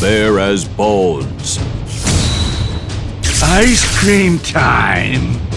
Bare as bones. Ice cream time!